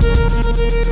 Música